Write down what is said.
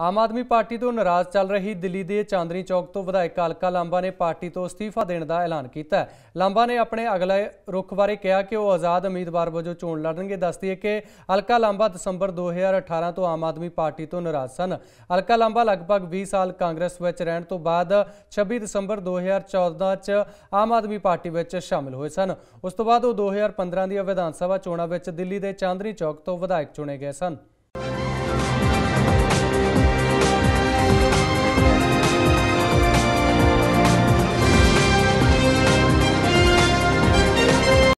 Aam Aadmi party ਤੋਂ ਨਾਰਾਜ਼ ਚੱਲ ਰਹੀ ਦਿੱਲੀ ਦੇ ਚਾਂਦਨੀ ਚੌਕ ਤੋਂ ਵਿਧਾਇਕ ਅਲਕਾ ਲਾਂਬਾ ਨੇ ਪਾਰਟੀ ਤੋਂ ਅਸਤੀਫਾ ਦੇਣ ਦਾ ਐਲਾਨ ਕੀਤਾ ਲਾਂਬਾ ਨੇ ਆਪਣੇ ਅਗਲੇ ਰੁਖ ਬਾਰੇ ਕਿਹਾ ਕਿ ਉਹ ਆਜ਼ਾਦ ਉਮੀਦਵਾਰ ਵਜੋਂ ਚੋਣ ਲੜਨਗੇ। ਦੱਸਦੀ ਹੈ ਕਿ ਅਲਕਾ ਲਾਂਬਾ ਦਸੰਬਰ 2018 ਤੋਂ ਆਮ ਆਦਮੀ ਪਾਰਟੀ ਤੋਂ ਨਾਰਾਜ਼ ਸਨ। ਅਲਕਾ ਲਾਂਬਾ ਲਗਭਗ 20 ਸਾਲ ਕਾਂਗਰਸ ਵਿੱਚ ਰਹਿਣ ਤੋਂ ਬਾਅਦ 26 ਦਸੰਬਰ 2014 ਚ ਆਮ ਆਦਮੀ ਪਾਰਟੀ ਵਿੱਚ ਸ਼ਾਮਿਲ ਹੋਏ ਸਨ। ਉਸ ਤੋਂ ਬਾਅਦ ਉਹ 2015 ਦੀਆਂ ਵਿਧਾਨ ਸਭਾ ਚੋਣਾਂ ਵਿੱਚ ਦਿੱਲੀ ਦੇ ਚਾਂਦਨੀ ਚੌਕ ਤੋਂ ਵਿਧਾਇਕ ਚੁਣੇ ਗਏ ਸਨ।